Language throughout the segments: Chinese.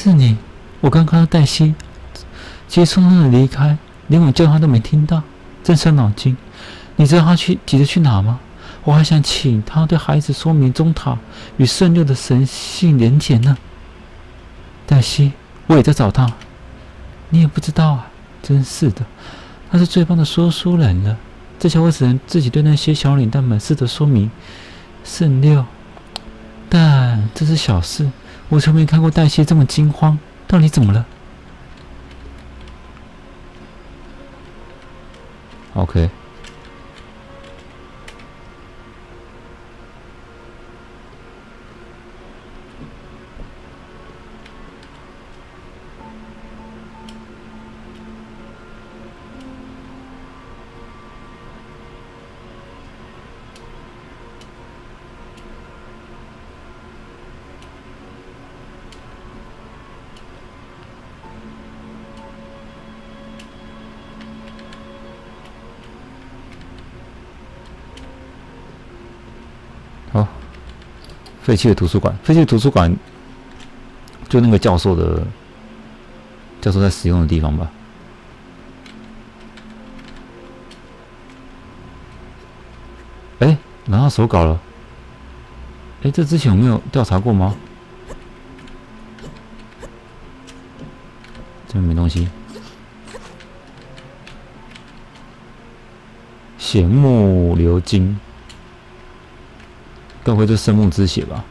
是你！我刚看到黛西，急匆匆的离开，连我叫他都没听到，真伤脑筋。你知道他去急着去哪吗？我还想请他对孩子说明中塔与圣六的神性连结呢。黛西，我也在找他，你也不知道啊！真是的，他是最棒的说书人了。这下我只能自己对那些小领带们试着说明圣六，但这是小事。我从没看过黛西这么惊慌，到底怎么了？OK。废弃的图书馆，废弃的图书馆，就那个教授的教授在使用的地方吧。哎，拿到手稿了。哎，这之前有没有调查过吗？这边没东西。血木流金。这回是生木之血吧？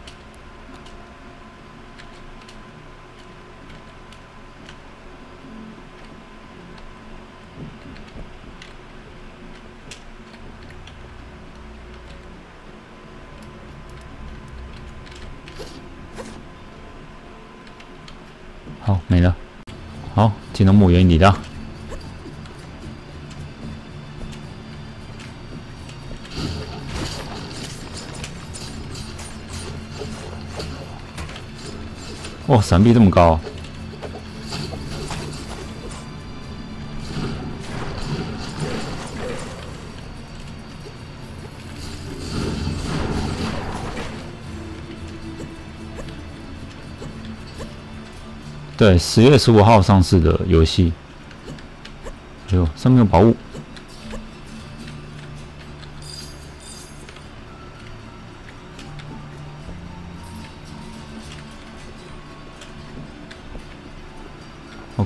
好，没了。好，进到墓园里的。哇，闪避这么高对，十月十五号上市的游戏。哎呦，上面有宝物。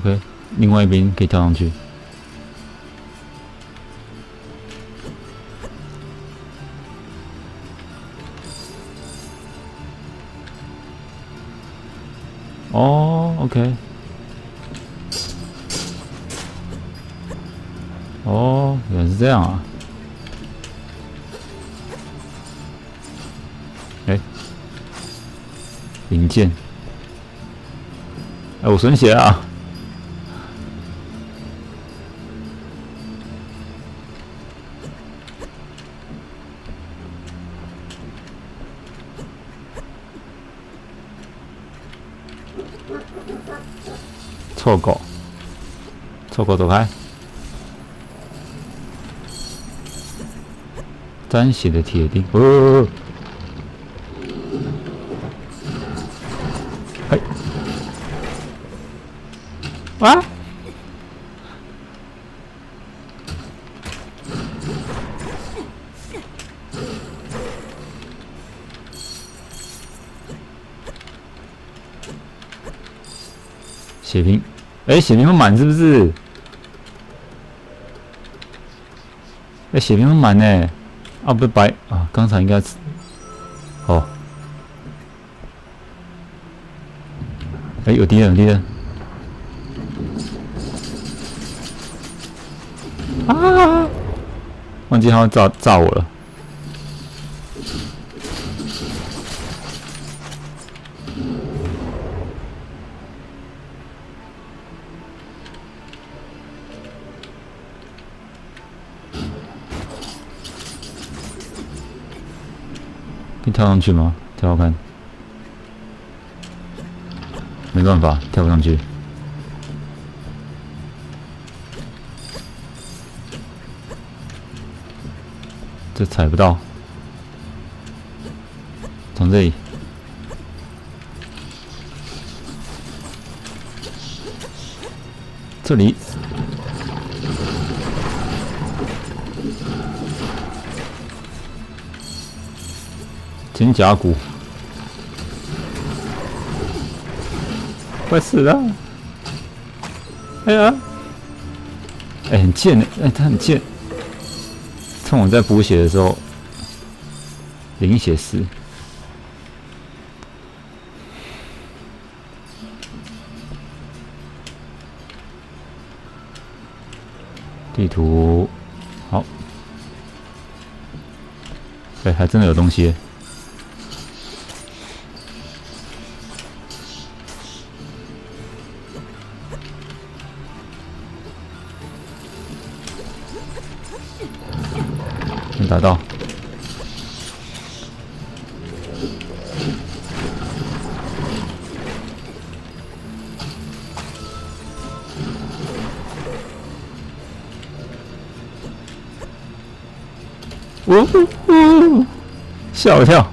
OK，另外一边可以跳上去。哦，OK。哦，原来是这样啊。哎，零件。哎，我损血啊！错过，错过，走开！沾血的铁钉，哦，嘿，啊！瓶。哎，血瓶满是不是？哎，血瓶满呢？啊，不白啊，刚才应该是哦。哎，有敌人，有敌人！啊！忘记他要炸炸我了。跳上去吗？跳看，没办法，跳不上去。这踩不到，从这里。这里肩胛骨，快死了！哎呀，哎，很贱的，哎，他很贱。趁我在补血的时候，零血丝。地图，好，哎，还真的有东西。打到。呜呜！吓我一跳，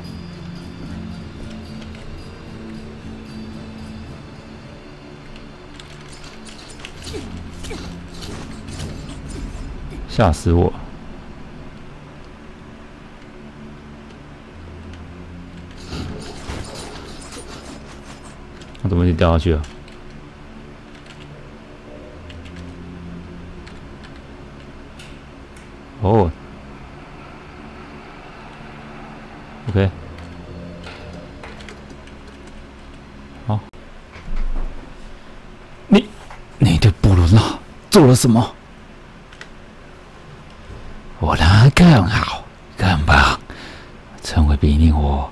吓死我！我怎么就掉下去了？哦。OK，好，你你对布鲁诺做了什么？我能更好、更棒，成为比你我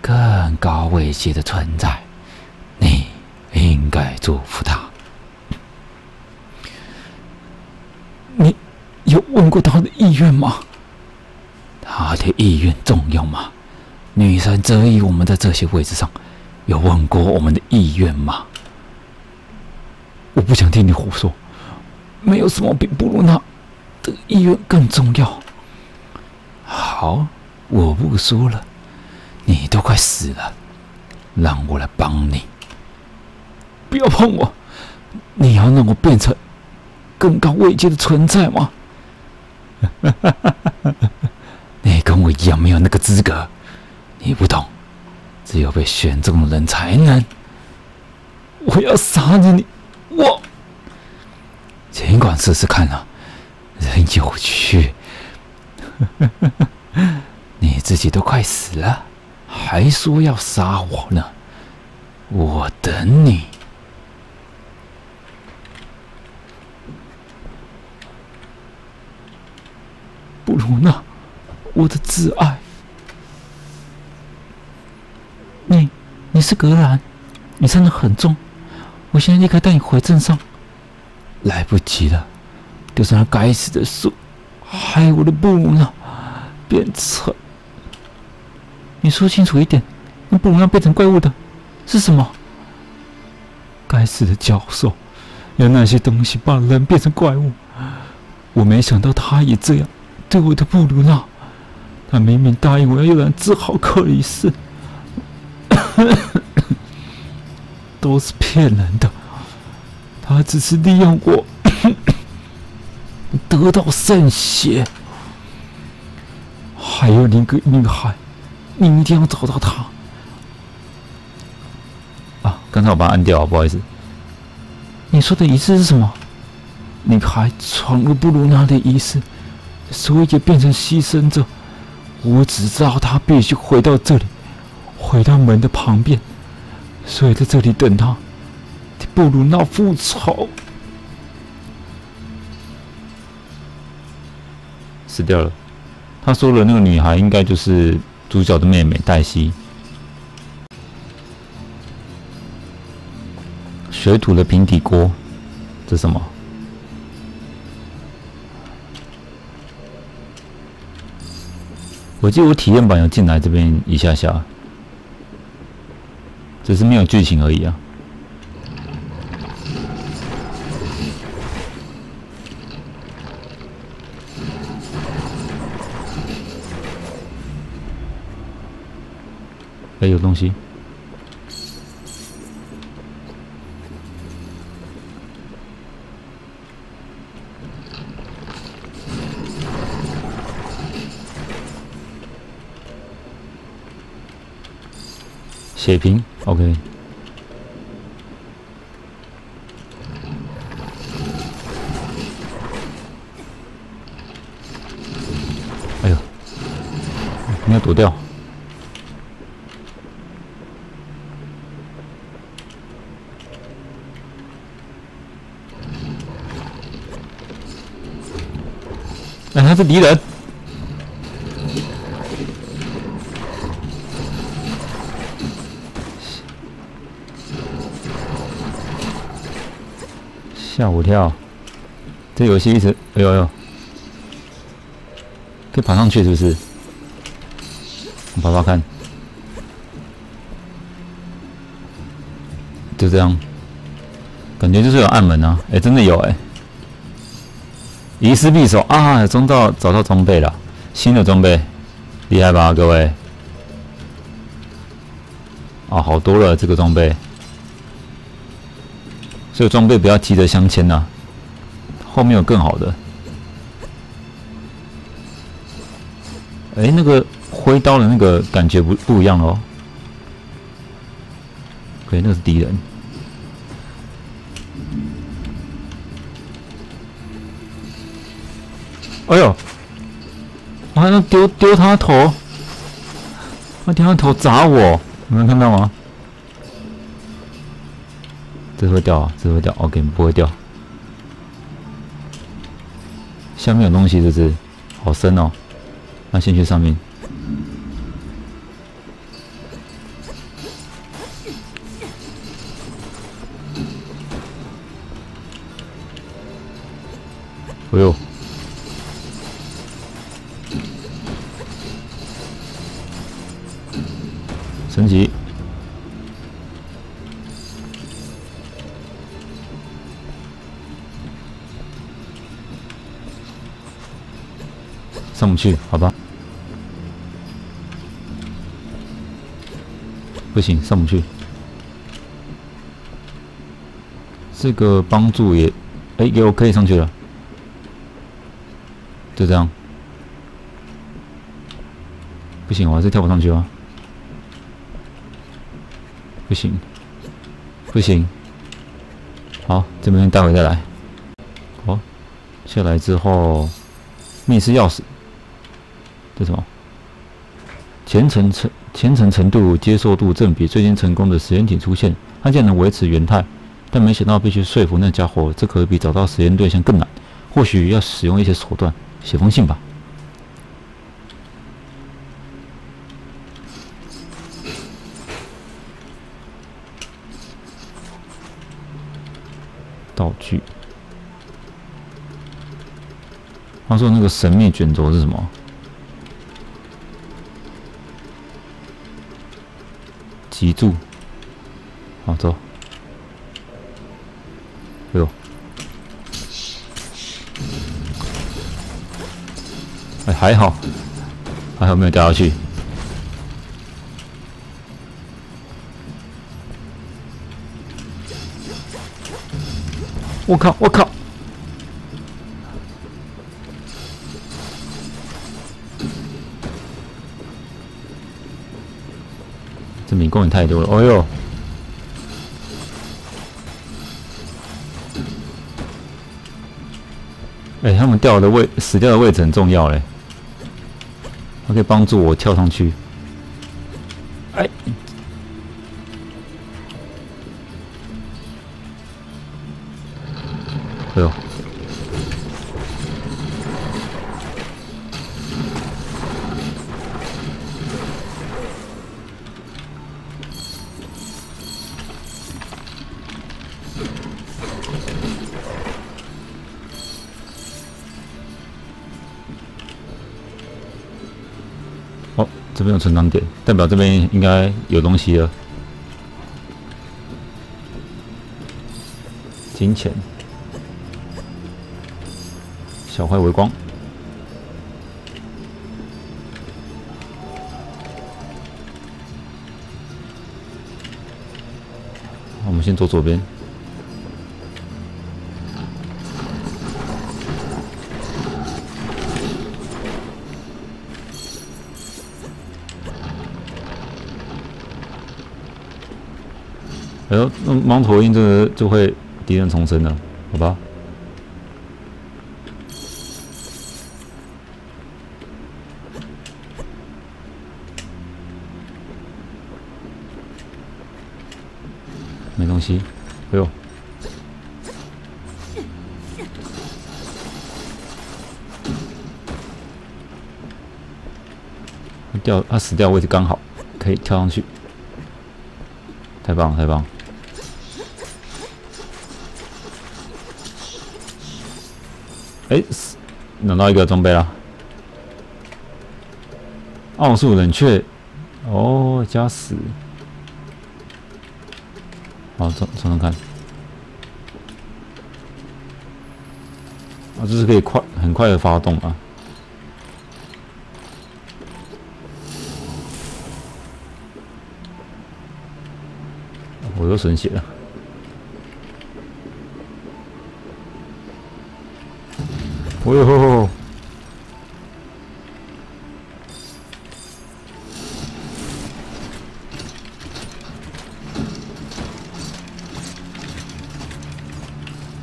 更高位阶的存在。你应该祝福他。你有问过他的意愿吗？他的意愿重要吗？女神择以我们在这些位置上，有问过我们的意愿吗？我不想听你胡说，没有什么比布鲁纳的意愿更重要。好，我不说了，你都快死了，让我来帮你。不要碰我！你要让我变成更高位阶的存在吗？你跟我一样没有那个资格。你不懂，只有被选中的人才能。我要杀了你！我尽管试试看啊，人有趣。你自己都快死了，还说要杀我呢？我等你，布鲁纳，我的挚爱。你，你是格兰，你伤的很重，我现在立刻带你回镇上。来不及了，就是那该死的树，害我的布鲁纳变成……你说清楚一点，那布鲁纳变成怪物的是什么？该死的教授，让那些东西把人变成怪物。我没想到他也这样对我的布鲁纳，他明明答应我要有人治好克里斯。都是骗人的，他只是利用我 得到圣血。还有那个女孩，你一定要找到她。啊，刚才我把它按掉，不好意思。你说的仪式是什么？女孩闯入布鲁纳的仪式，所以也变成牺牲者。我只知道他必须回到这里。回到门的旁边，所以在这里等他。布鲁纳复仇，死掉了。他说的，那个女孩应该就是主角的妹妹黛西。水土的平底锅，这什么？我记得我体验版有进来这边一下下。只是没有剧情而已啊！哎，有东西！血瓶，OK。哎呦，应该躲掉。哎，他是敌人。跳！这游戏一直哎呦呦，可以爬上去是不是？我爬爬看，就这样，感觉就是有暗门啊！哎，真的有哎！遗失匕首啊，中到找到装备了，新的装备，厉害吧各位？啊，好多了这个装备。这个装备不要急着镶嵌呐，后面有更好的。哎，那个挥刀的那个感觉不不一样哦。对，那是敌人。哎呦！我还能丢丢他头，他丢他头砸我，你们看到吗？这会掉啊，这会掉，OK，不会掉。下面有东西，这是好深哦。那先去上面。上不去，好吧？不行，上不去。这个帮助也，哎，给我可以上去了。就这样。不行，我还是跳不上去啊。不行，不行。好，这边待会再来。好，下来之后，密室钥匙。这什么？前程程前程程度接受度正比最近成功的实验体出现，他竟然能维持原态，但没想到必须说服那家伙，这可比找到实验对象更难。或许要使用一些手段，写封信吧。道具。他说那个神秘卷轴是什么？脊柱，好走。哎呦，哎还好，还好没有掉下去。我靠！我靠！问太多了，哦呦！哎，他们掉的位死掉的位置很重要嘞，它可以帮助我跳上去。成长点，代表这边应该有东西了。金钱，小坏微光。我们先走左边。哎呦，那猫头鹰这个就会敌人重生了，好吧？没东西，哎呦！掉，他死掉位置刚好可以跳上去，太棒了，太棒！了，拿到一个装备了，奥数冷却，哦，加死，好，从从头看，啊，这是可以快很快的发动啊。我又损血了！哦呦！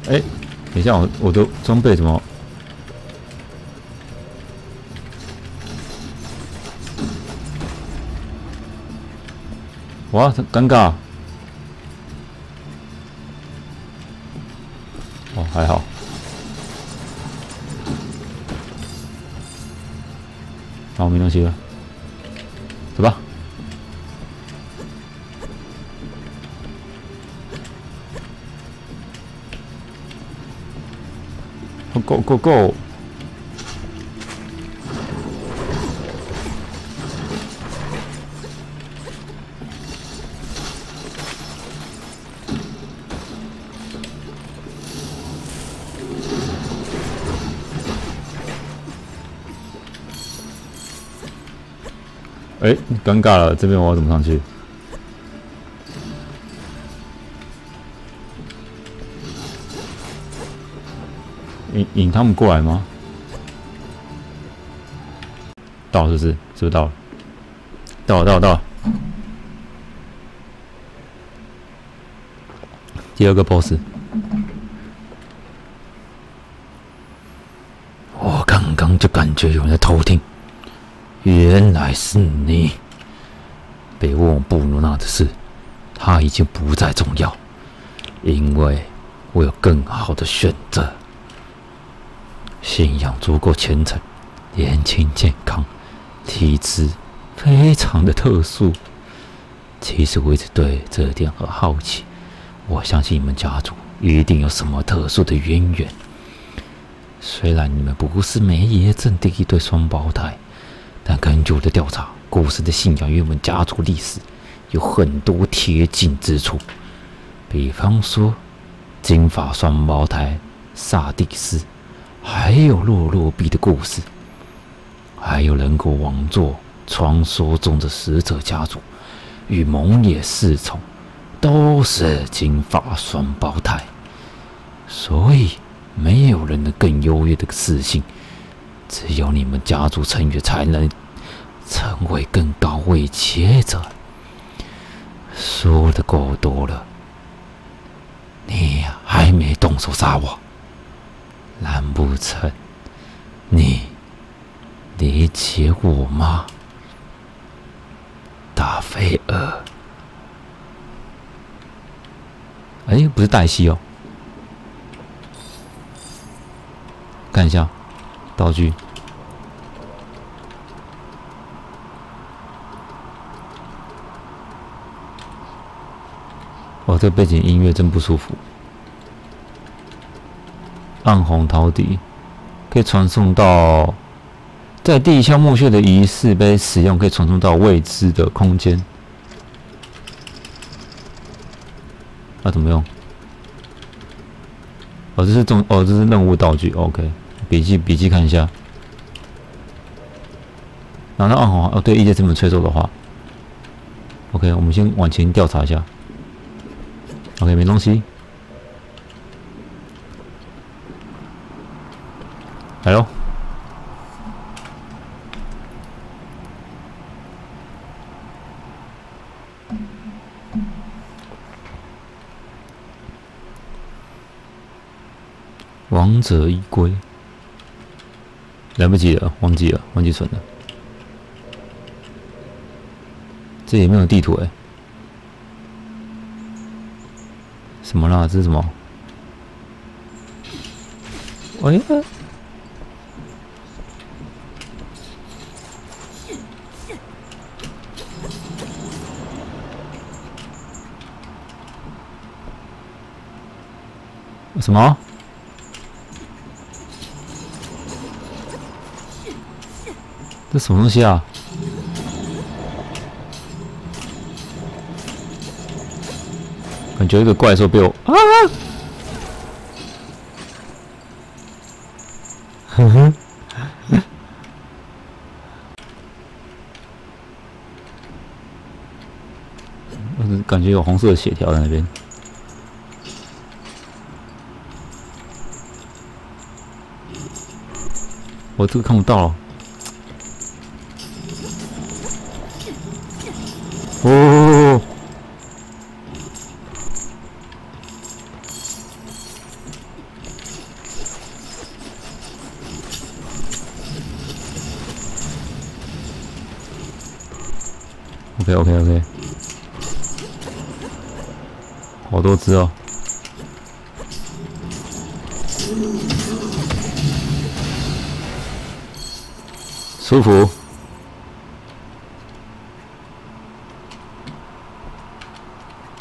哎，等一下，我我的装备怎么？哇，尴尬！没东西了，走吧。Go go go！哎，尴尬了，这边我要怎么上去？引引他们过来吗？到是不是？是不是到了？到了，到了，到了。第二个 boss，我刚刚就感觉有人在偷听。原来是你！别问布鲁纳的事，他已经不再重要，因为我有更好的选择。信仰足够虔诚，年轻健康，体质非常的特殊。其实我一直对这点很好奇。我相信你们家族一定有什么特殊的渊源。虽然你们不是梅耶镇的一对双胞胎。但根据我的调查，故事的信仰与我们家族历史有很多贴近之处。比方说，金发双胞胎萨蒂斯，还有洛洛比的故事，还有人国王座传说中的死者家族与蒙野侍从都是金发双胞胎，所以没有人能更优越的自信。只有你们家族成员才能成为更高位阶者。说的够多了，你还没动手杀我？难不成你理解我吗，大飞儿？哎，不是黛西哦，看一下。道具，哇，这背景音乐真不舒服。暗红陶笛可以传送到在地下墓穴的仪式被使用，可以传送到未知的空间。那怎么用？哦，这是重哦，这是任务道具。OK。笔记笔记看一下。然后暗红哦，对，一些这么催收的话，OK，我们先往前调查一下。OK，没东西。来喽。王者已归。来不及了，忘记了，忘记存了。这也没有地图哎，什么啦？这是什么？哎呀！什么？这什么东西啊？感觉一个怪兽被我啊！哼哼，感觉有红色的血条在那边。我这个看不到。OK OK 好多只哦。舒服。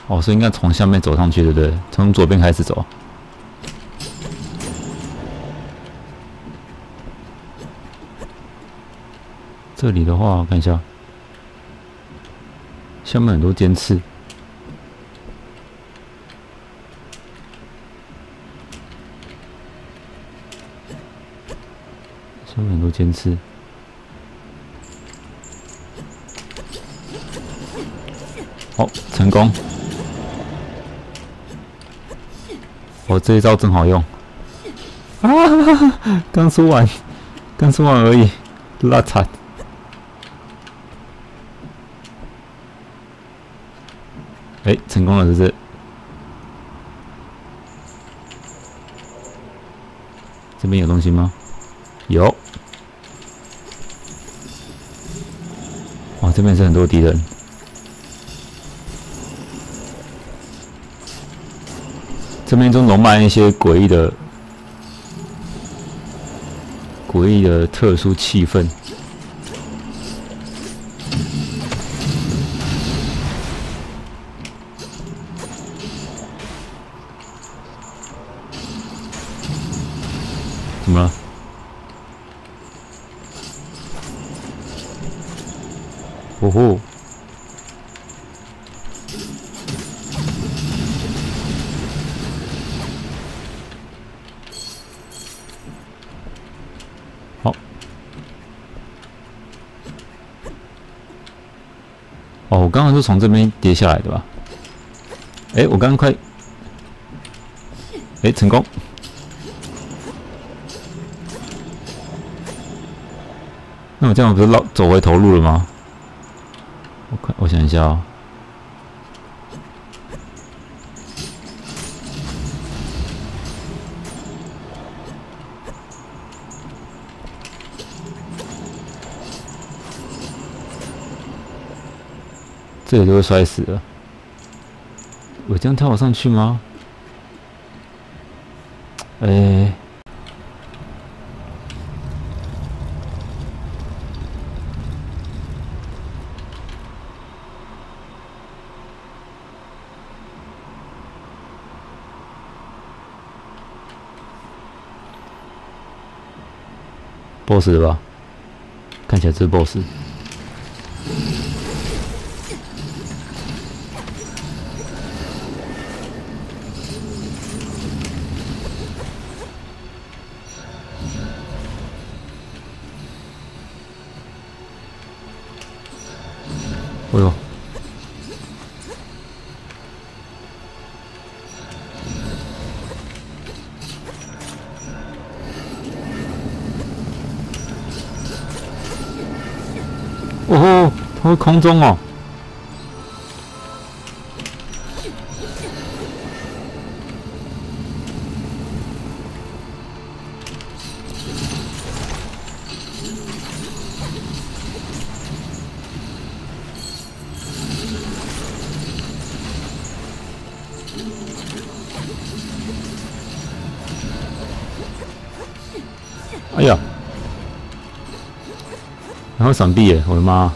哦，所以应该从下面走上去，对不对？从左边开始走。这里的话，看一下，下面很多尖刺，下面很多尖刺。好，成功！我这一招真好用啊！刚说完，刚说完而已，拉惨！哎，成功了，这是。这边有东西吗？有。哇，这边是很多敌人。这边中融满一些诡异的、诡异的特殊气氛。从这边跌下来的吧？哎，我刚刚快，哎，成功！那我这样不是绕走回头路了吗？我看，我想一下哦。这个就会摔死了。我这样跳上去吗？哎，boss 吧？看起来是 boss。空中哦！哎呀，然后闪避耶！我的妈！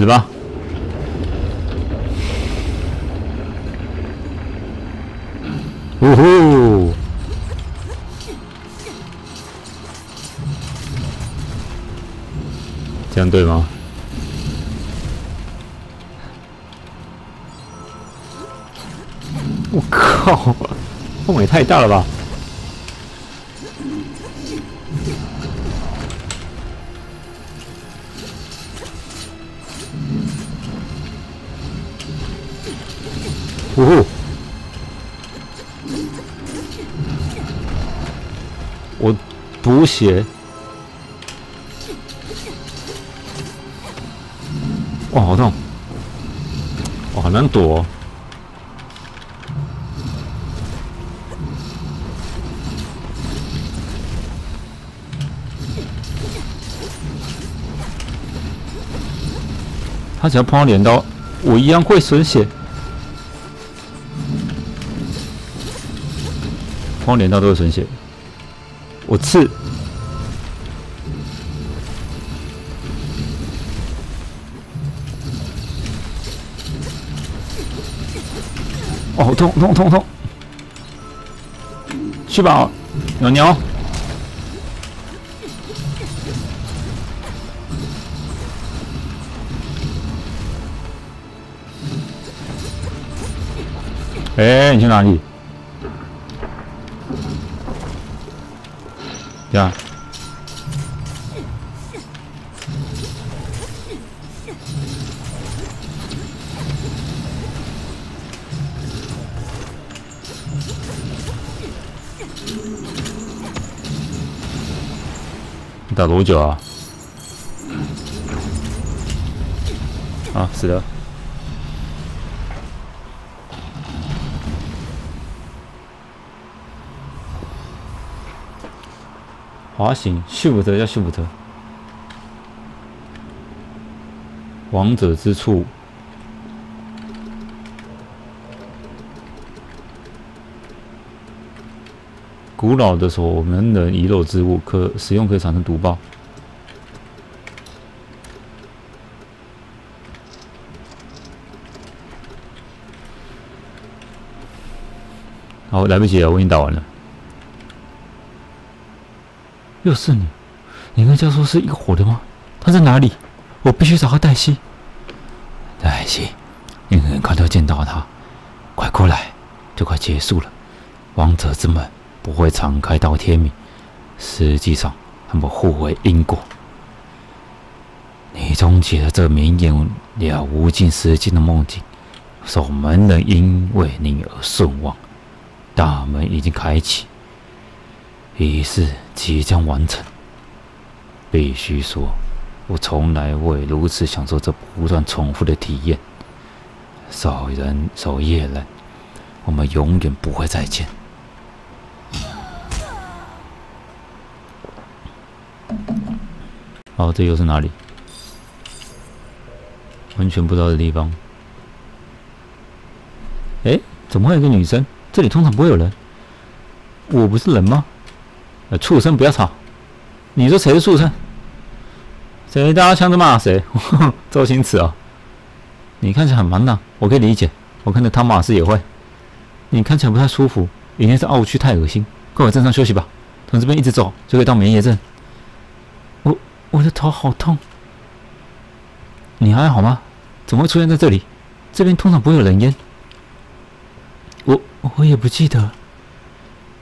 死吧！呜呼！这样对吗？我靠！风也太大了吧！补血。哇，好痛！哇，好难躲、他只要碰到镰刀，我一样会损血。碰到镰刀都会损血。我刺。哦，痛痛痛痛！去吧，牛牛。哎，你去哪里？呀！你打多久啊？啊，死了。滑行，shift 加 shift。王者之处，古老的锁门人遗漏之物，可使用可以产生毒爆。好，来不及了，我已经打完了。又是你！你跟教授是一伙的吗？他在哪里？我必须找到黛西。黛西，你很快就见到他，快过来，就快结束了。王者之门不会敞开到天明，实际上他们互为因果。你终结了这绵延了无尽时间的梦境，守门人因为你而顺望，大门已经开启。于是即将完成。必须说，我从来未如此享受这不断重复的体验。守人，守夜人，我们永远不会再见。哦，这又是哪里？完全不知道的地方。哎，怎么会有个女生？这里通常不会有人。我不是人吗？畜生，不要吵！你说谁是畜生？谁大家枪着骂谁？周星驰啊！你看起来很忙呢，我可以理解。我看着汤马斯也会。你看起来不太舒服，一定是奥区太恶心，快回镇上休息吧。从这边一直走就可以到棉叶镇。我我的头好痛。你还好吗？怎么会出现在这里？这边通常不会有人烟。我我也不记得。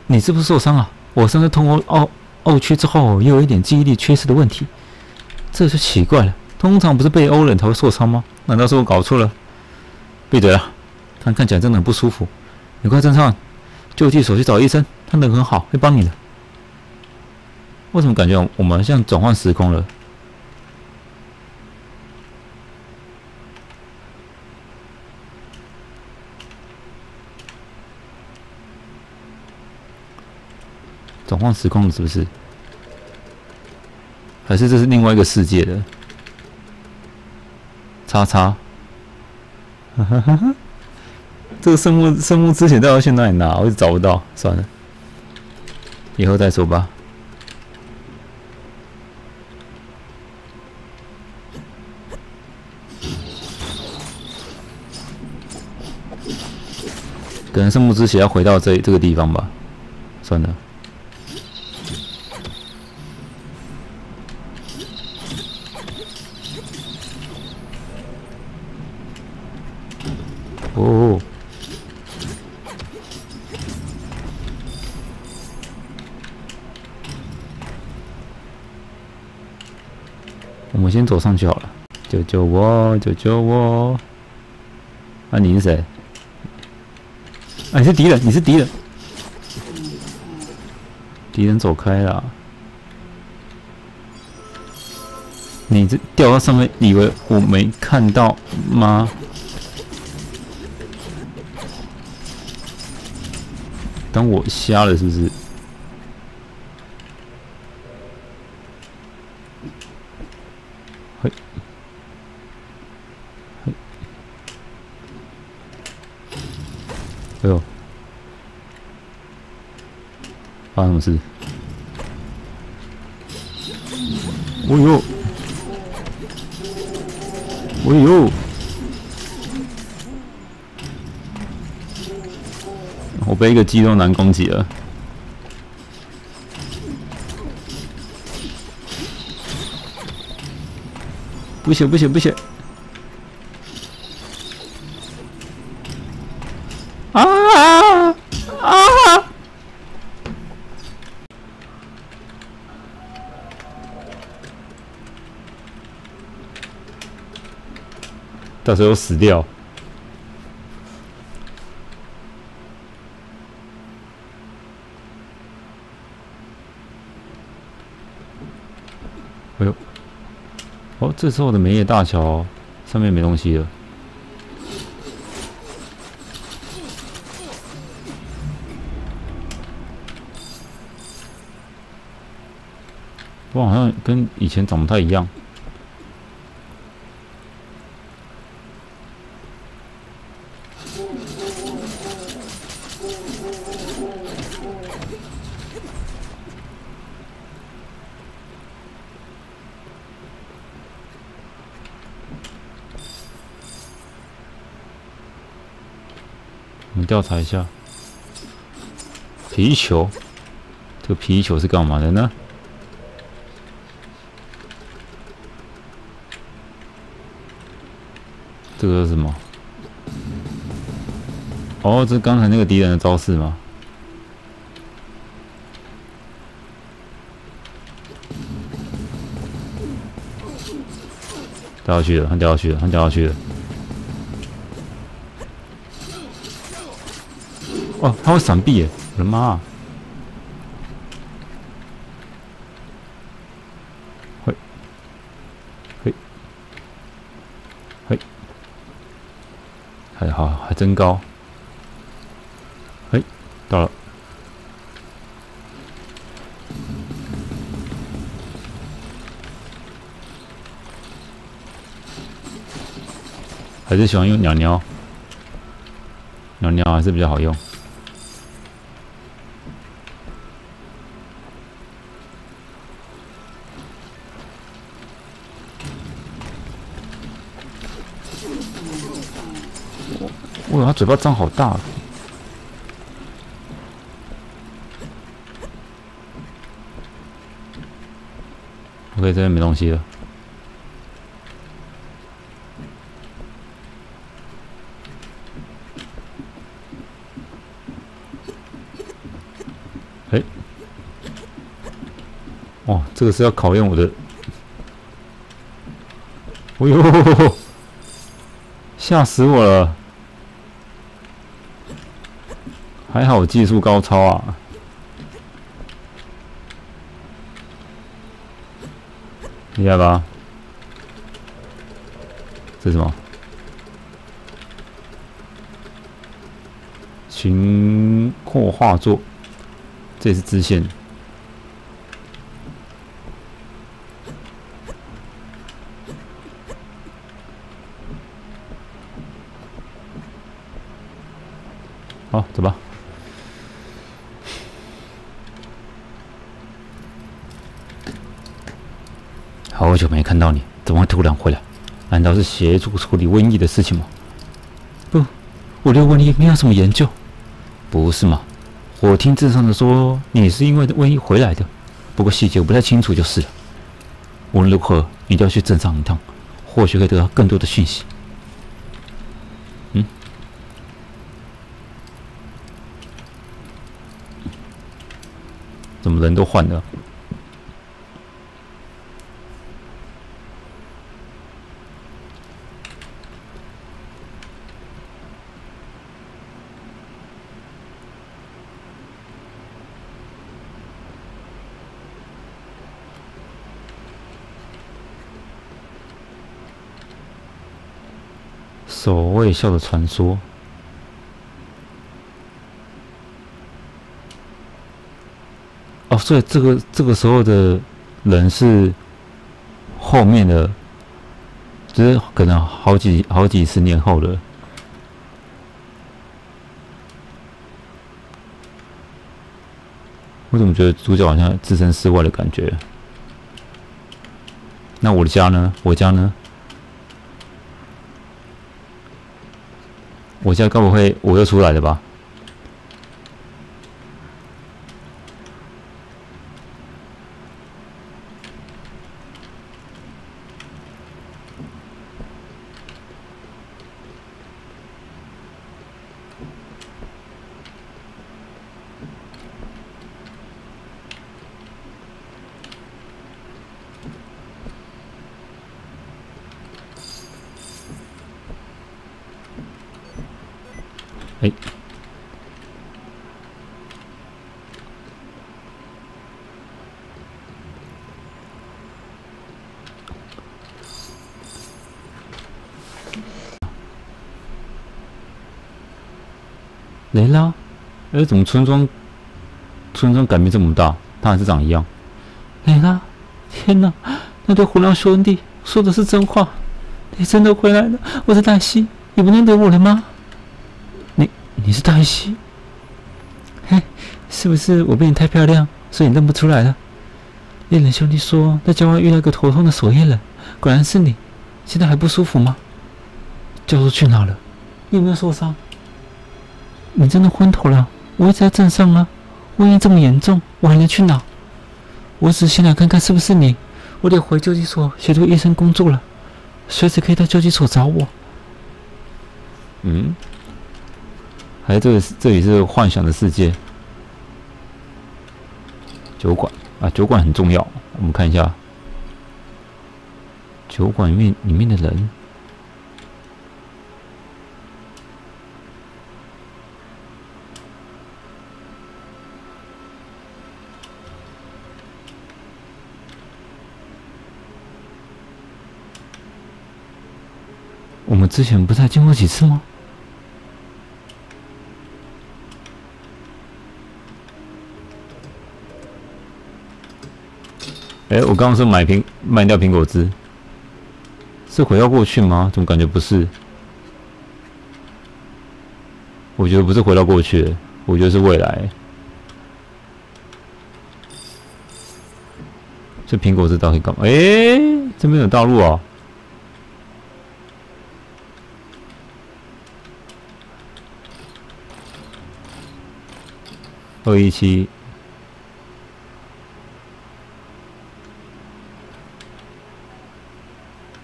你是不是受伤了？我上次通过奥奥区之后，又有一点记忆力缺失的问题，这就奇怪了。通常不是被殴人才会受伤吗？难道是我搞错了？闭嘴了！他看起来真的很不舒服。你快站上，就地手去找医生，他人很好，会帮你的。为什么感觉我们像转换时空了？转换时空是不是？还是这是另外一个世界的？叉叉，哈哈哈哈！这个生物生物之前到底去哪里拿？我一直找不到，算了，以后再说吧。可能圣木之血要回到这这个地方吧，算了。哦，我们先走上去好了。救救我！救救我！啊，你是谁？啊，你是敌人！你是敌人！敌人走开了！你这掉到上面，以为我没看到吗？当我瞎了是不是？嘿，嘿，哎呦，发生什么事？哦呦，哦呦！被一个肌肉男攻击了！不行不行不行！啊啊啊！到时候死掉。这时候的梅叶大桥上面没东西了。我好像跟以前长不太一样。我们调查一下皮球，这个皮球是干嘛的呢？这个是什么？哦，这是刚才那个敌人的招式吗？掉下去了，他掉下去了，他掉下去了。哦，他会闪避耶！我的妈！嘿，嘿，嘿，还好，还真高。嘿，到了。还是喜欢用鸟鸟，鸟鸟还是比较好用。哇，他嘴巴张好大！OK，这边没东西了。哎，哇，这个是要考验我的。哎呦，吓死我了！还好技术高超啊！厉害吧？这什么？群扩画作，这是支线。好，走吧。好久没看到你，怎么会突然回来？难道是协助处理瘟疫的事情吗？不，我对瘟疫没有什么研究。不是吗？我听镇上的说你是因为瘟疫回来的，不过细节我不太清楚就是了。无论如何，你都要去镇上一趟，或许可以得到更多的讯息。嗯？怎么人都换了？守卫校的传说。哦，所以这个这个时候的人是后面的，就是可能好几好几十年后的。我怎么觉得主角好像置身事外的感觉？那我的家呢？我家呢？我现在该不会我又出来了吧？哎，雷拉，哎，怎么村庄村庄改变这么大？他还是长一样。雷拉，天哪，那对胡狼兄弟说的是真话，你真的回来了！我是黛西，你不认得我了吗？你你是黛西？嘿，是不是我变你太漂亮，所以你认不出来了？猎人兄弟说在郊外遇到一个头痛的守夜人，果然是你。现在还不舒服吗？教授去哪了？你有没有受伤？你真的昏头了？我在镇上啊，万一这么严重，我还能去哪？我只是先来看看是不是你。我得回救济所协助医生工作了，随时可以到救济所找我。嗯。哎，这个这里是幻想的世界，酒馆啊，酒馆很重要。我们看一下酒馆里面里面的人。我们之前不是还见过几次吗？哎，我刚刚说买苹卖掉苹果汁，是回到过去吗？怎么感觉不是？我觉得不是回到过去，我觉得是未来。这苹果汁到底干嘛？哎，这边有道路啊！二一七。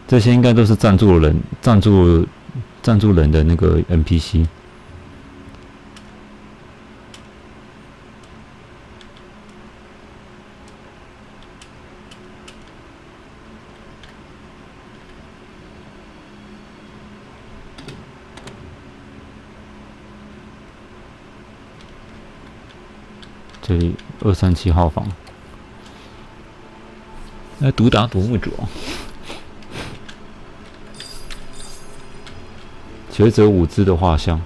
这些应该都是赞助人、赞助、赞助人的那个 NPC。这里二三七号房，那独打独木者？学者五只的画像。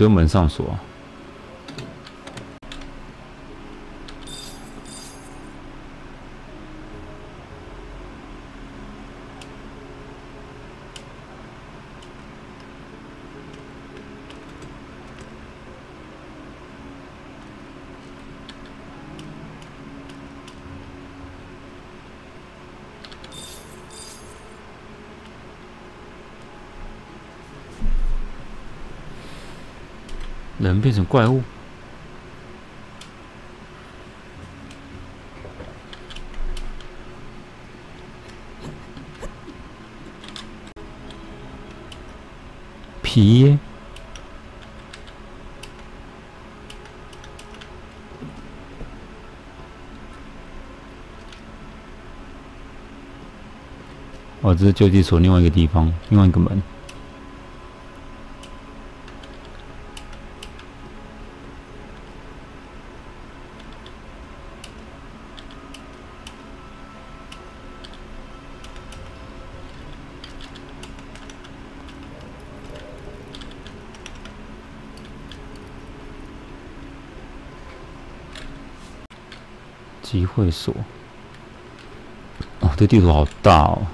车门上锁。变成怪物，皮耶！哦，这是救济所另外一个地方，另外一个门。会所，哦，这地图好大哦！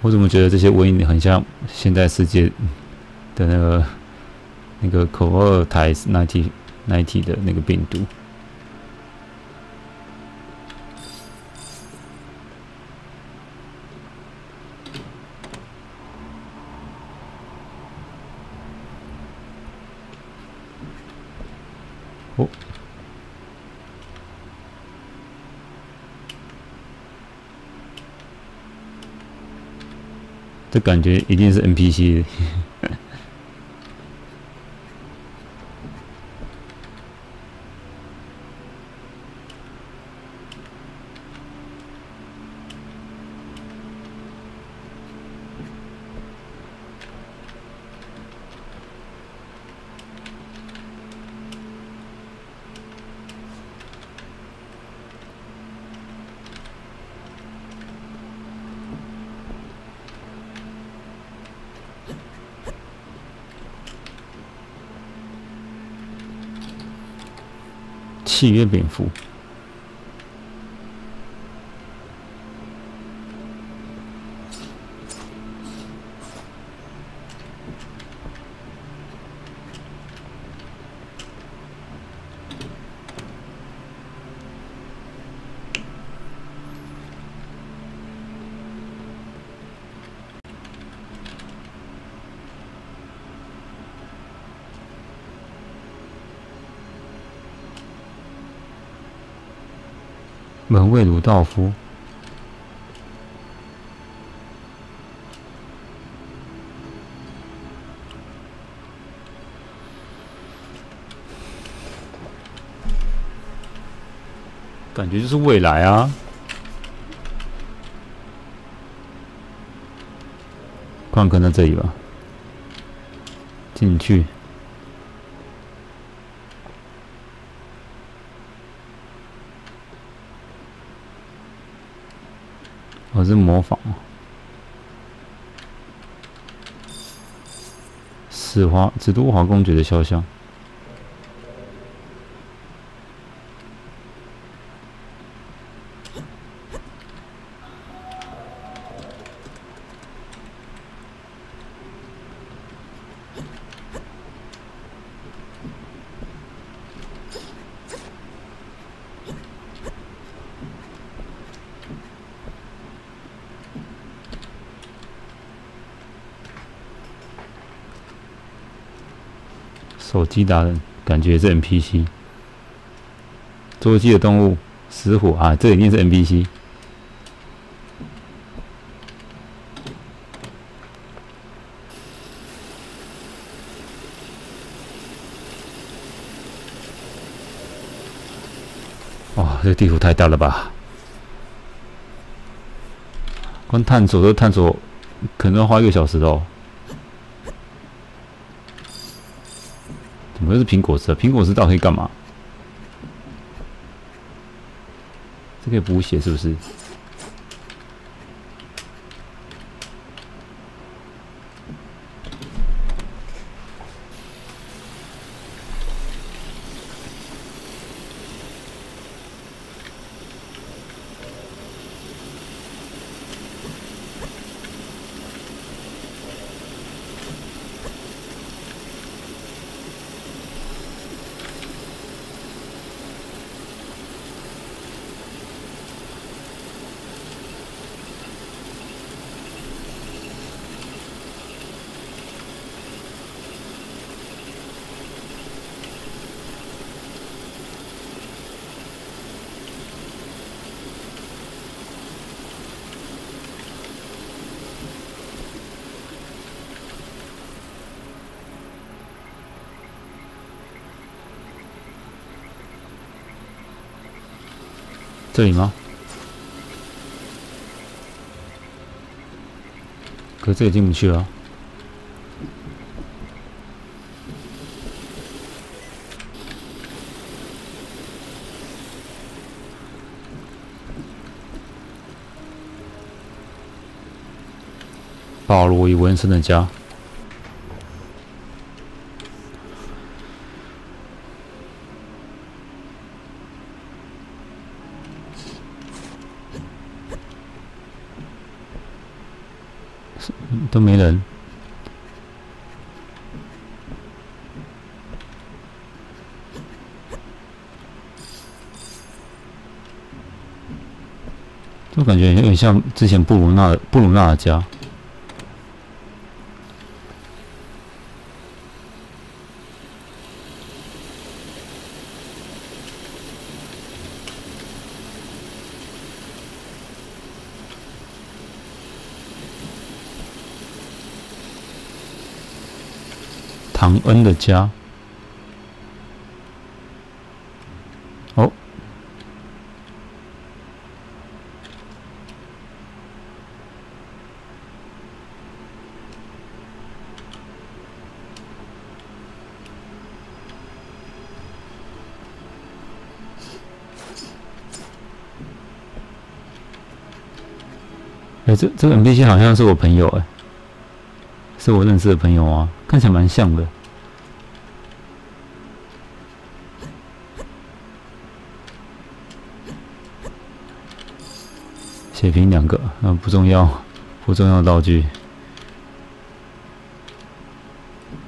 我怎么觉得这些瘟疫很像现代世界的那个那个口二台 ninety ninety 的那个病毒？感觉一定是 NPC。契约蝙蝠，魏鲁道夫，感觉就是未来啊！矿坑在这里吧，进去。我是模仿，紫华紫都华公爵的肖像。手机达人，感觉是 NPC。捉鸡的动物，死火啊！这一定是 NPC。哇，这地图太大了吧！光探索都探索，可能要花一个小时哦。么是苹果汁？苹果汁到底可以干嘛？这可以补血是不是？这里吗？可这也进不去了。保罗与文森的家。都没人，就感觉有点像之前布鲁纳布鲁纳的家。唐恩的家。哦，哎，这这个 NPC 好像是我朋友哎，是我认识的朋友啊。看起来蛮像的，血瓶两个，嗯，不重要，不重要道具。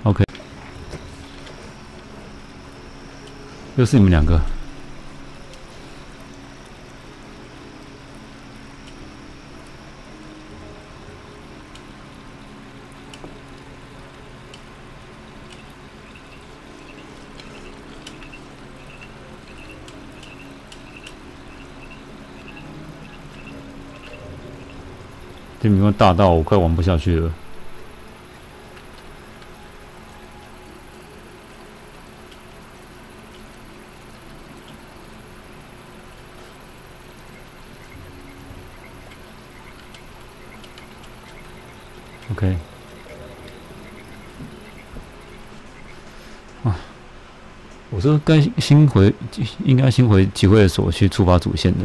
OK，又是你们两个。这地方大到我快玩不下去了。OK，啊，我说该新回，应该新回集会所去触发主线的。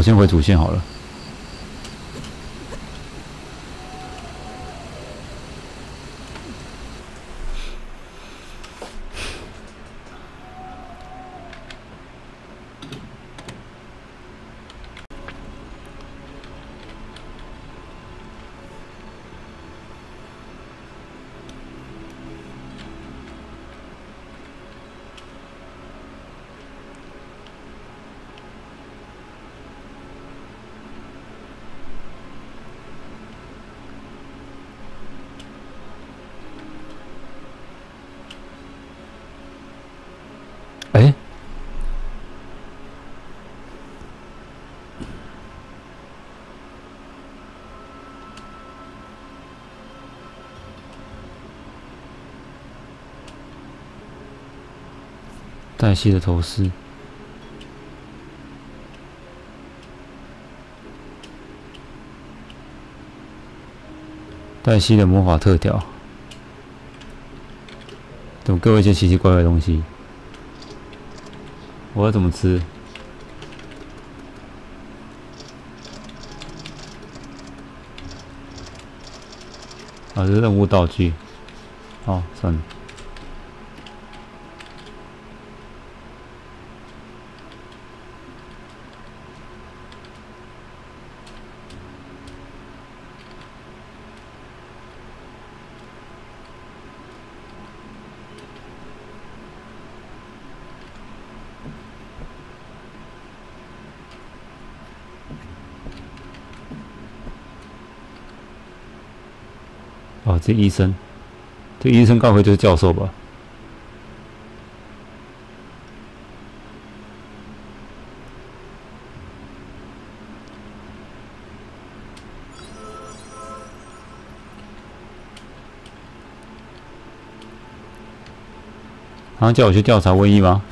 我先回主线好了。黛西的头饰，黛西的魔法特调，怎么给我一些奇奇怪怪的东西？我要怎么吃？啊，这是任务道具。哦，算了。哦，这医生，这医生该不会就是教授吧？然后叫我去调查瘟疫吗？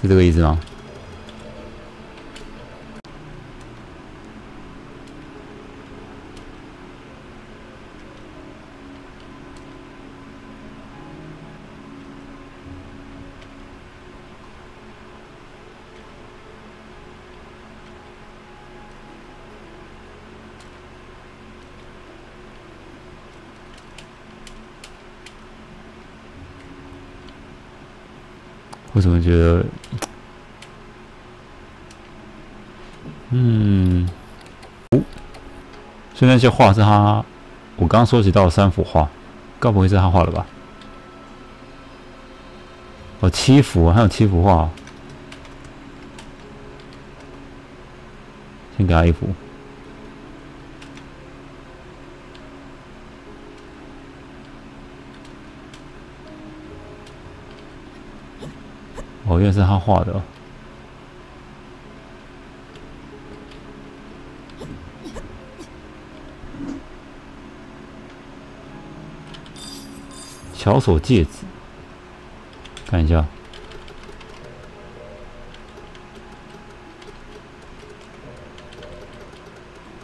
是这个意思吗？觉得，嗯，哦，所以那些画是他，我刚收集到三幅画，该不会是他画的吧？哦，七幅，还有七幅画，先给他一幅。哦，原来是他画的。巧手戒指，看一下，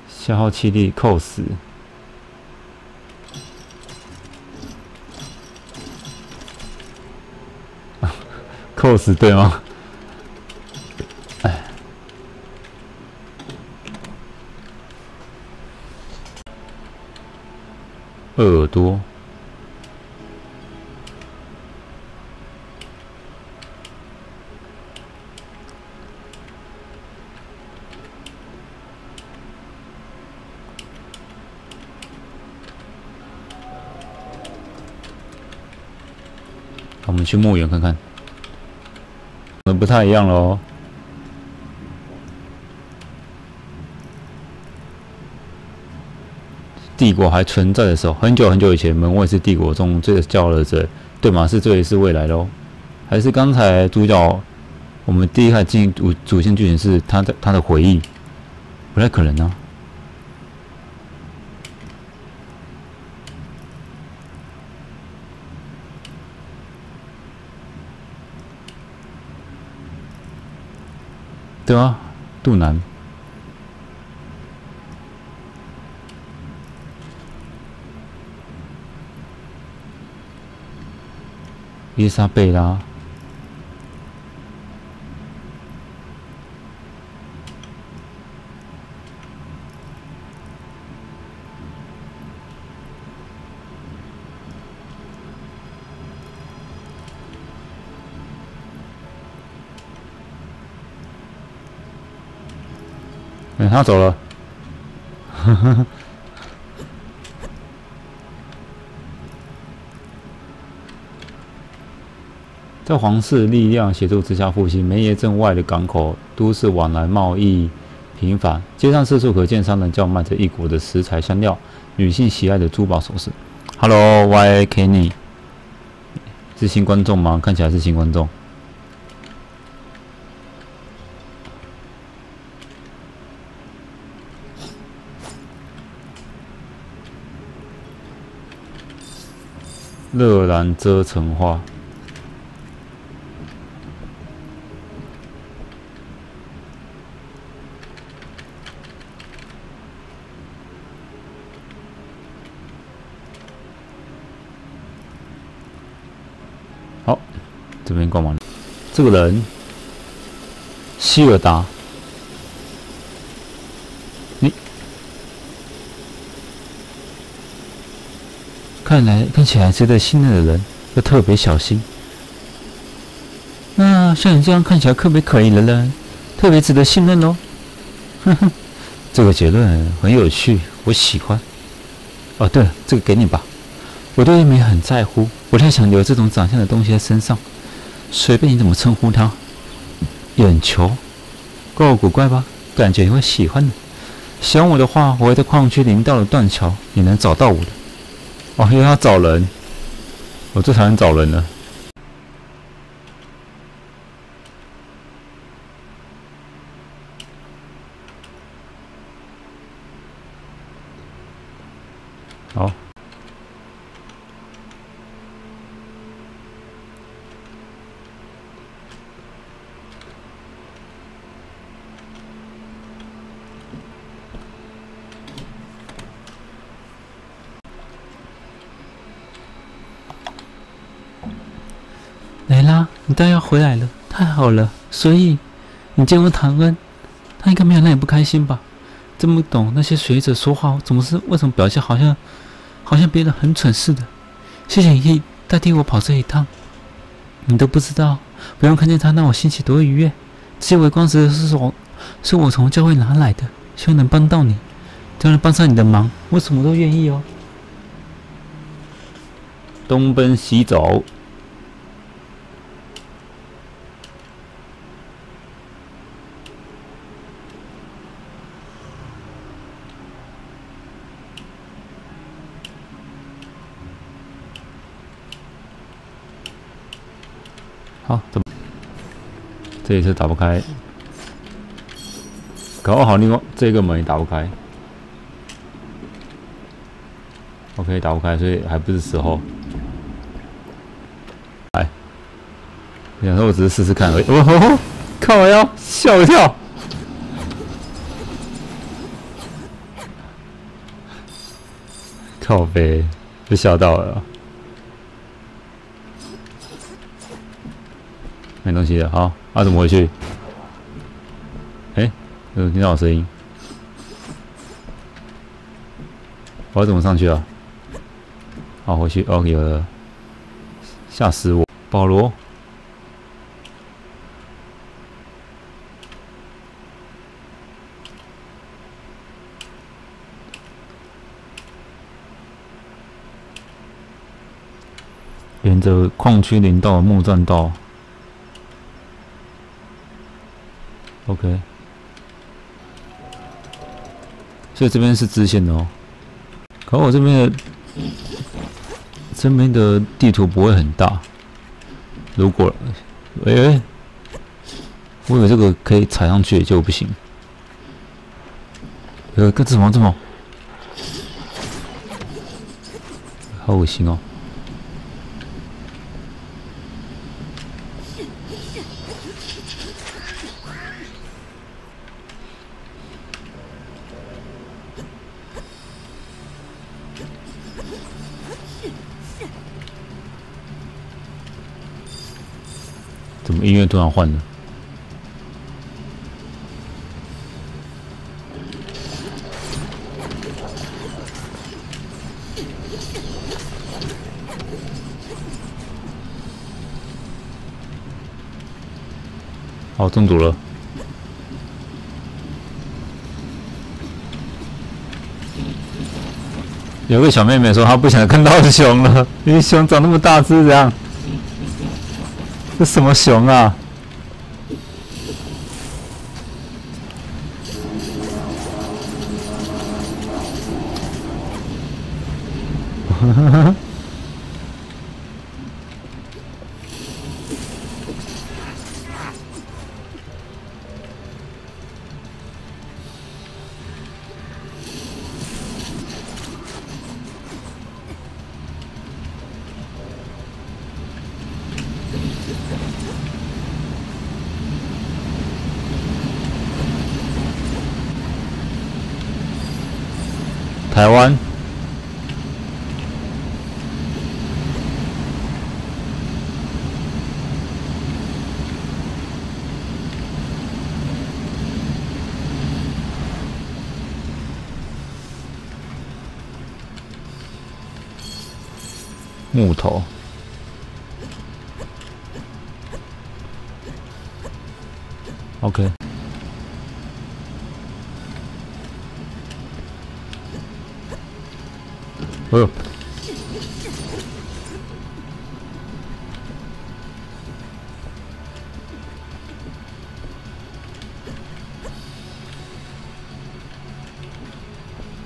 消耗气力扣十。扣死对吗？哎，耳朵，我们去墓园看看。不太一样喽。帝国还存在的时候，很久很久以前，门卫是帝国中最骄傲的者，对吗？是这也是未来喽？还是刚才主角我们第一开进主主线剧情是他的他的回忆？不太可能啊。对啊，杜南，伊莎贝拉，哎，他走了。在皇室力量协助之下复兴，梅耶镇外的港口都市往来贸易频繁，街上四处可见商人叫卖着异国的食材香料，女性喜爱的珠宝首饰。Hello，Y Kenny，是新观众吗？看起来是新观众。热兰遮城花，好，这边逛完了。这个人，希尔达。看来看起来值得信任的人要特别小心。那像你这样看起来特别可疑的人，特别值得信任喽。哼哼，这个结论很有趣，我喜欢。哦，对了，这个给你吧。我对玉美很在乎，不太想留这种长相的东西在身上。随便你怎么称呼它，眼球，够古怪吧？感觉你会喜欢的。喜欢我的话，我会在矿区林道的断桥，你能找到我的。哦，因为他找人，我最讨厌找人了。好。蕾拉，你当然要回来了，太好了。所以你见过唐恩，他应该没有让你不开心吧？真不懂那些学者说话，总是为什么表现好像好像别人很蠢似的？谢谢你代替我跑这一趟。你都不知道，不用看见他，让我心情多愉悦。这些微光石是我是我从教会拿来的，希望能帮到你，只要能帮上你的忙，我什么都愿意哦。东奔西走。好，怎么？这一次打不开，搞不好另外这个门也打不开。OK，打不开，所以还不是时候。哎，想说我只是试试看而已。哦吼吼，看我腰，吓我一跳，靠背，被吓到了。没东西了，好，那怎么回去？哎，有听到声音，我要怎么上去啊？好，回去哦，有了，吓死我！保罗，沿着矿区林道木栈道。OK，所以这边是支线的哦。可我这边的这边的地图不会很大。如果，哎，我以为这个可以踩上去，就不行。呃，这什么这么？好恶心哦！音乐突然换了？好，中毒了。有个小妹妹说她不想看到熊了，因为熊长那么大只，这样。这什么熊啊？台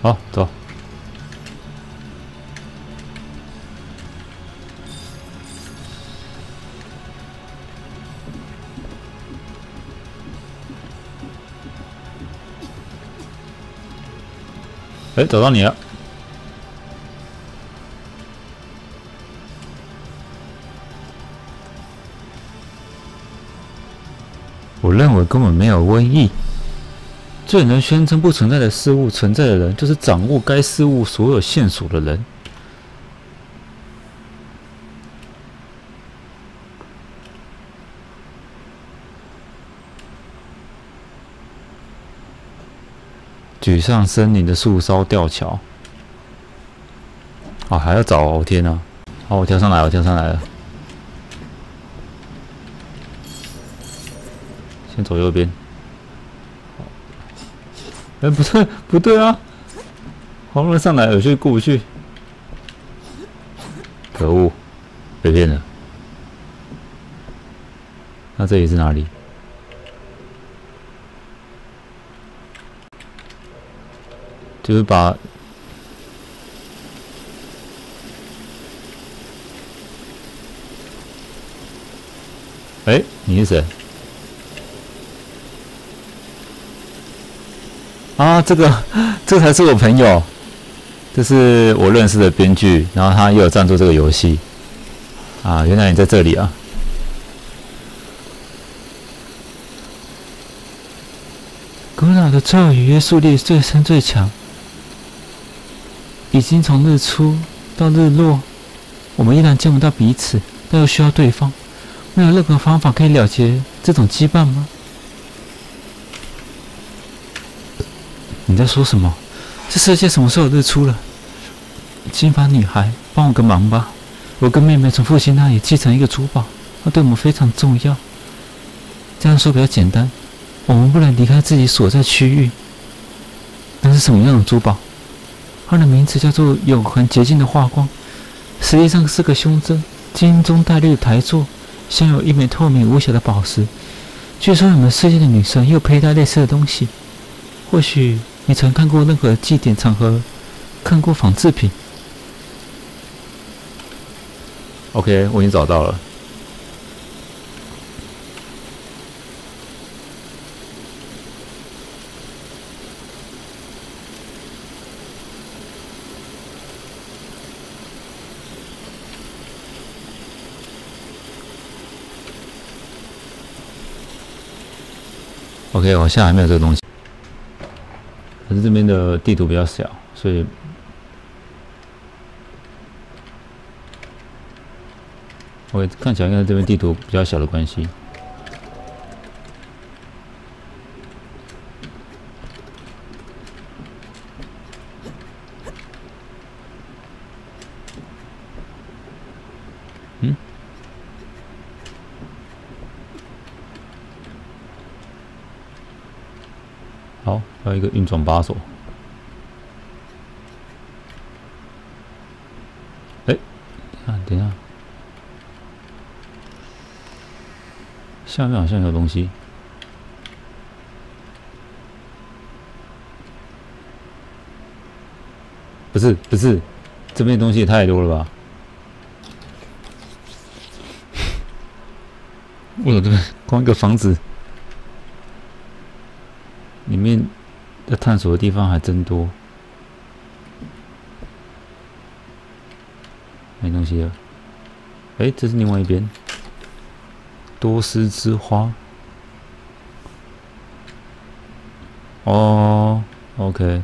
好，走。哎，找到你了！我认为根本没有瘟疫。最能宣称不存在的事物存在的人，就是掌握该事物所有线索的人。举上森林的树梢吊桥。哦，还要找哦！天哪！好，我跳上来，我跳上来了。先走右边。哎，不对，不对啊！黄龙上来，有些过不去。可恶，被骗了。那这里是哪里？就是把……哎，你是谁？啊，这个，这才是我朋友，这是我认识的编剧，然后他也有赞助这个游戏。啊，原来你在这里啊！古老的咒语约束力最深最强，已经从日出到日落，我们依然见不到彼此，但又需要对方。没有任何方法可以了结这种羁绊吗？你在说什么？这世界什么时候日出了？金发女孩，帮我个忙吧！我跟妹妹从父亲那里继承一个珠宝，它对我们非常重要。这样说比较简单，我们不能离开自己所在区域。那是什么样的珠宝？它的名字叫做永恒洁净的化光，实际上是个胸针，金中带绿的台座，镶有一枚透明无瑕的宝石。据说你们世界的女神又佩戴类似的东西，或许。你曾看过任何祭典场合看过仿制品？OK，我已经找到了。OK，我现在还没有这个东西。可是这边的地图比较小，所以我看起来应该这边地图比较小的关系。嗯？好。还有一个运转把手。哎，啊，等一下，下面好像有东西。不是，不是，这边东西也太多了吧？我这边光一个房子里面。要探索的地方还真多，没东西了。哎，这是另外一边，多丝之花。哦，OK，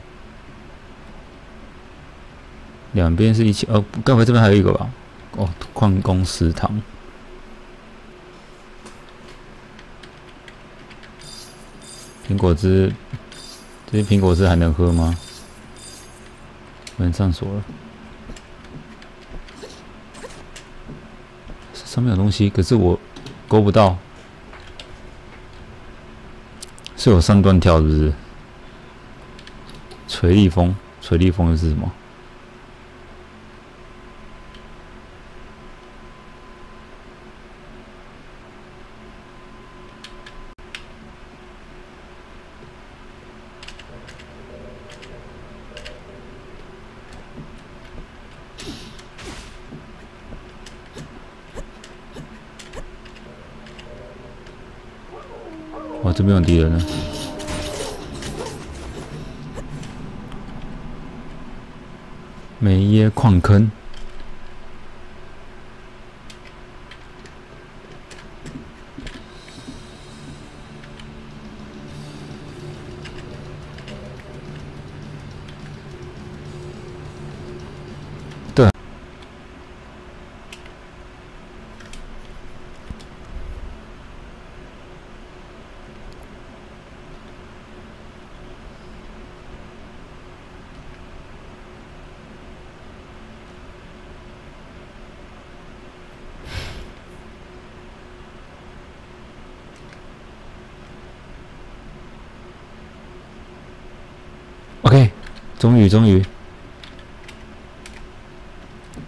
两边是一起。哦，刚才这边还有一个吧？哦，矿工食堂。苹果汁。这些苹果汁还能喝吗？门上锁了。上面有东西，可是我勾不到。是有三段跳，是不是？垂力风，垂力风又是什么？这边有敌人呢！梅耶矿坑。OK，终于，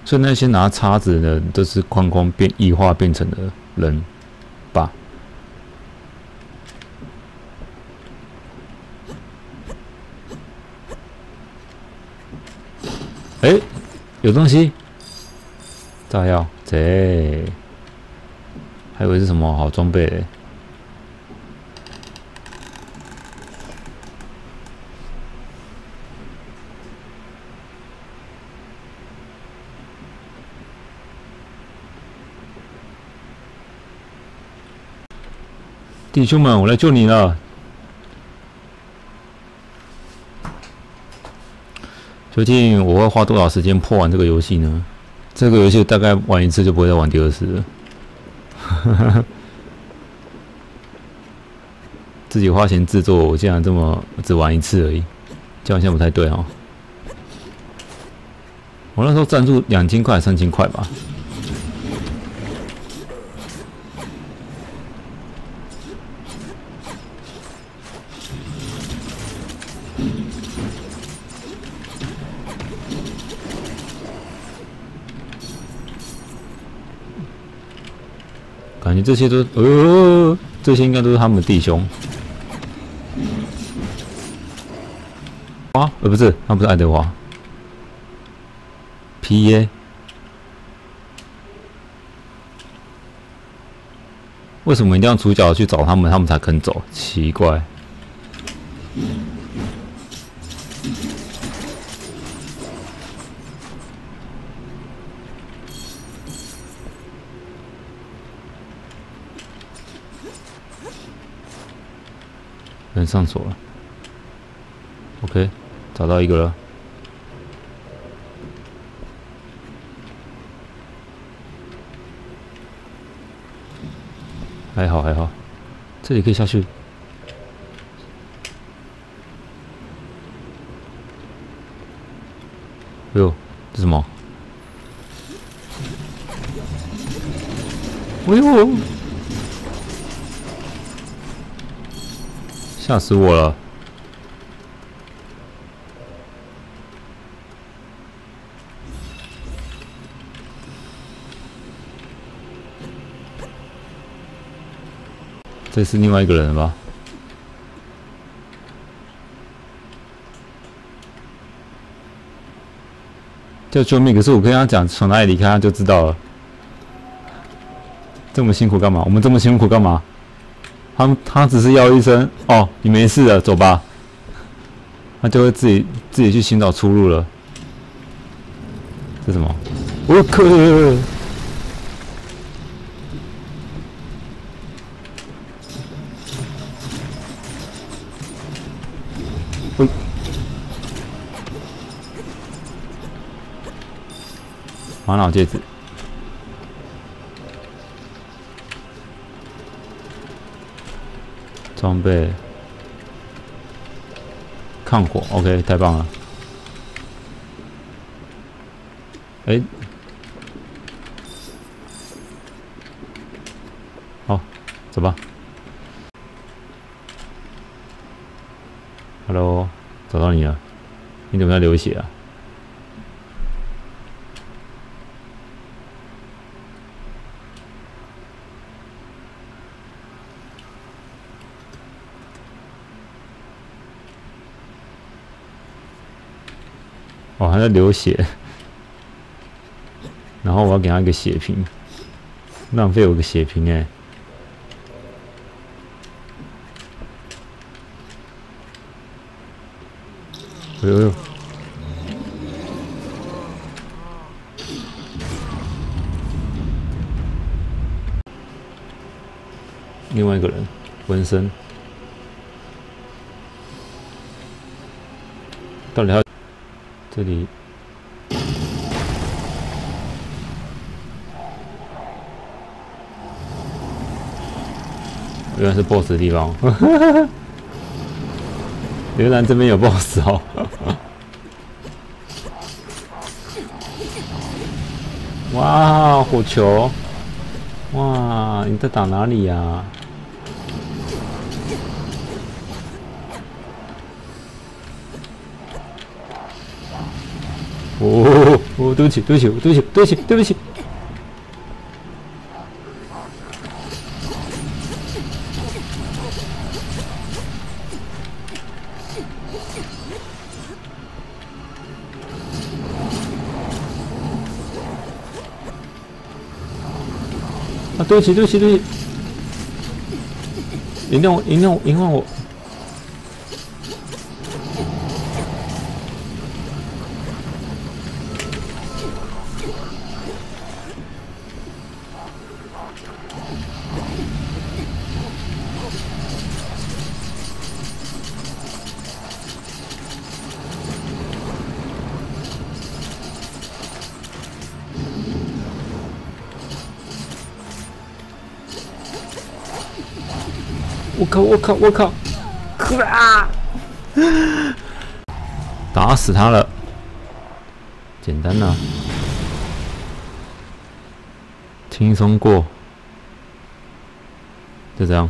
所以那些拿叉子的都是框框变异化变成的人吧？哎，有东西，炸药，这还以为是什么好装备。弟兄们，我来救你了！究竟我会花多少时间破完这个游戏呢？这个游戏大概玩一次就不会再玩第二次了。自己花钱制作，我竟然这么只玩一次而已，这样像不太对哦。我那时候赞助两千块、三千块吧。感觉这些都呃，这些应该都是他们的弟兄。啊，呃，不是，他不是爱德华。P.A. 为什么一定要主角去找他们，他们才肯走？奇怪。上锁了，OK，找到一个了，还好还好，这里可以下去。哎呦，这什么？哎呦！吓死我了！这是另外一个人吧？叫救命！可是我跟他讲从哪里离开，他就知道了。这么辛苦干嘛？我们这么辛苦干嘛？他他只是要一声哦，你没事了，走吧。他就会自己自己去寻找出路了。这什么？我靠！玛瑙戒指。装备，抗火，OK，太棒了。哎，好，走吧。Hello，找到你了，你怎么在流血啊？哦，还在流血，然后我要给他一个血瓶，浪费我个血瓶哎！哎呦呦！另外一个人纹身，到底要？这里原来是 BOSS 的地方，原来这边有 BOSS 哦！哇，火球！哇，你在打哪里呀？对不起，对不起，对不起，对不起，对不起。啊，对不起，对不起，对不起。原谅我，原谅我，原谅我。我靠！我靠！啊！打死他了，简单呐，轻松过，就这样。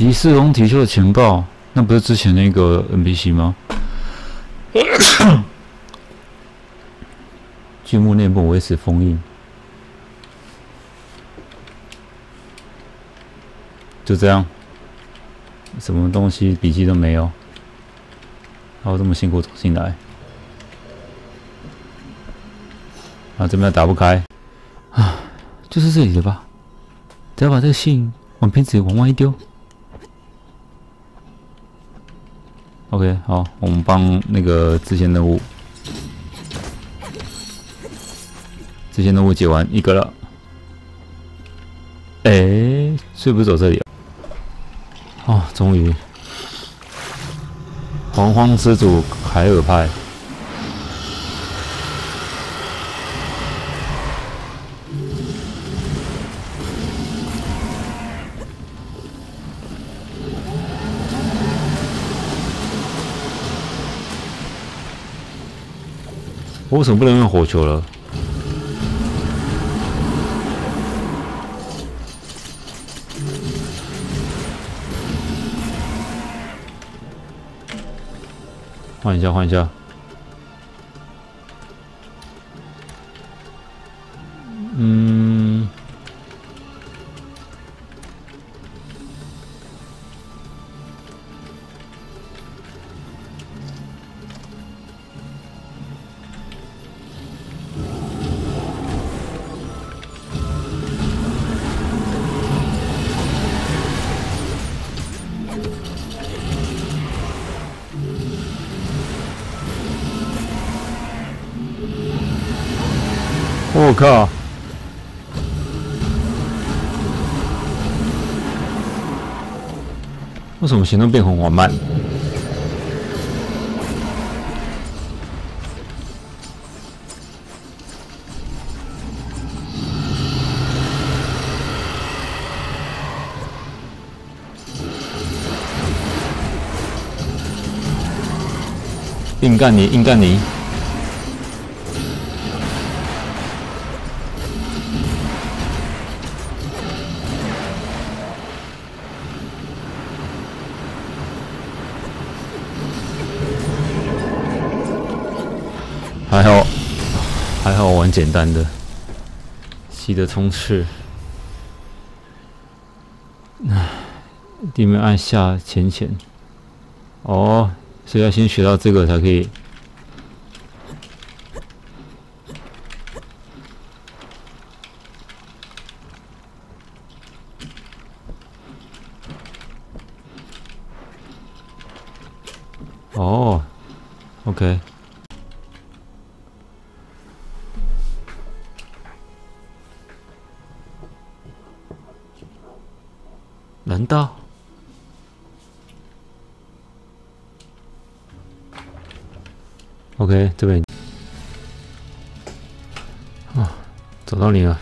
吉士龙提出的情报，那不是之前那个 NPC 吗？巨木内部维持封印，就这样，什么东西笔记都没有，然后这么辛苦走进来，啊，这边打不开，啊，就是这里的吧？只要把这个信往瓶子里往外一丢。OK，好，我们帮那个支线任务，支线任务解完一个了。哎，是不是走这里？哦，终于，洪荒之主海尔派。为什么不能用火球了？换一下，换一下。靠！为什么行动变很缓慢？硬干你，硬干你！简单的，吸的冲刺。唉，地面按下浅浅。哦。所以要先学到这个才可以。这边，啊，找到你了。